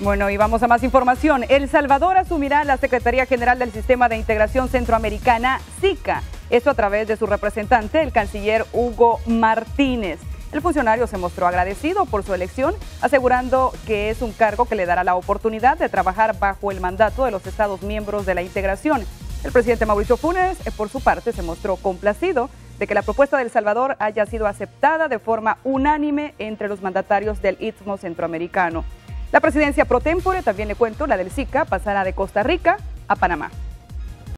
Bueno, y vamos a más información. El Salvador asumirá la Secretaría General del Sistema de Integración Centroamericana, SICA. Esto a través de su representante, el canciller Hugo Martínez. El funcionario se mostró agradecido por su elección, asegurando que es un cargo que le dará la oportunidad de trabajar bajo el mandato de los Estados miembros de la integración. El presidente Mauricio Funes, eh, por su parte, se mostró complacido de que la propuesta de El Salvador haya sido aceptada de forma unánime entre los mandatarios del Istmo Centroamericano. La presidencia pro tempore, también le cuento, la del SICA, pasará de Costa Rica a Panamá.